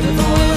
beautiful.